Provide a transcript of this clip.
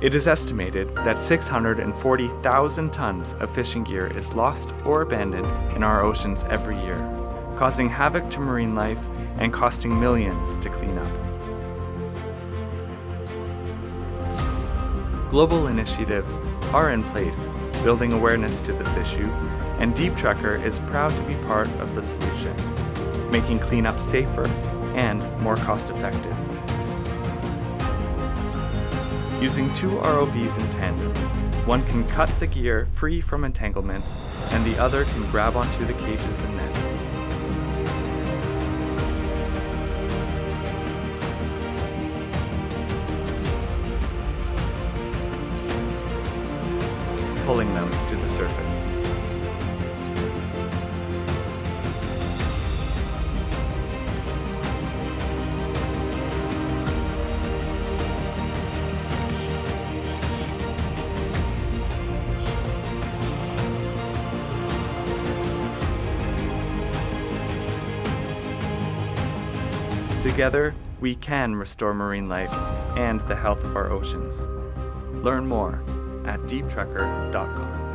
It is estimated that 640,000 tons of fishing gear is lost or abandoned in our oceans every year, causing havoc to marine life and costing millions to clean up. Global initiatives are in place building awareness to this issue, and Deep Trekker is proud to be part of the solution, making cleanup safer and more cost effective. Using two ROVs in tandem, one can cut the gear free from entanglements, and the other can grab onto the cages and nets. pulling them to the surface. Together, we can restore marine life and the health of our oceans. Learn more at deeptrekker.com.